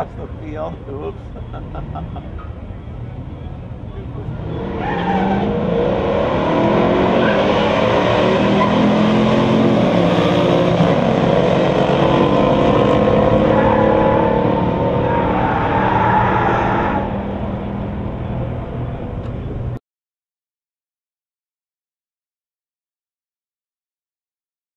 across the field. Oops.